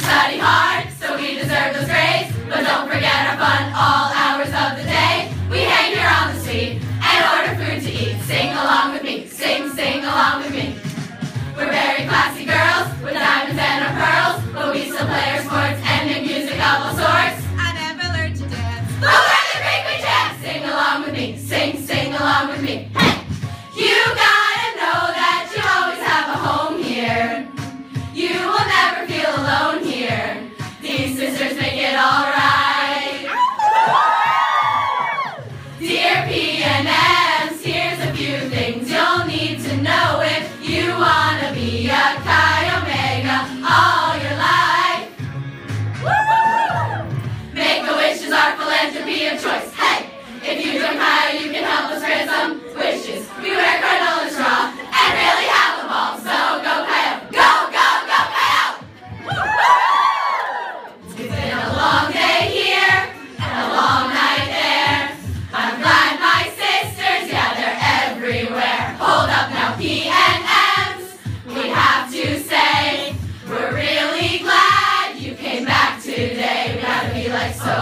Sorry.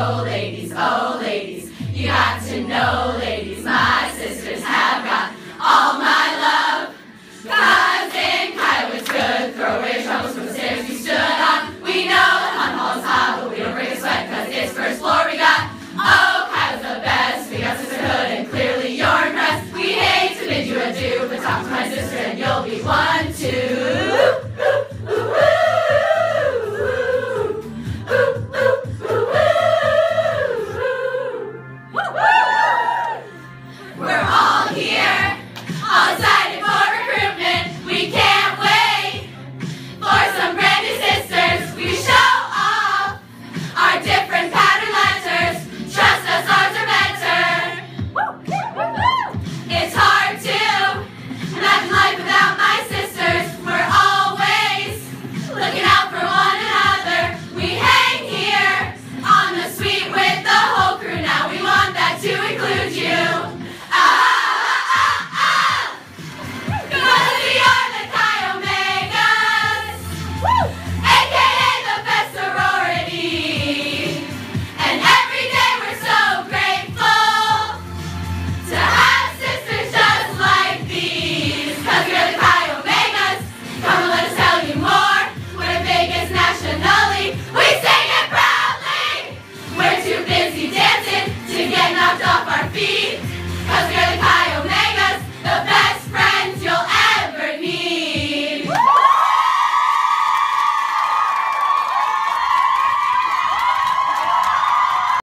oh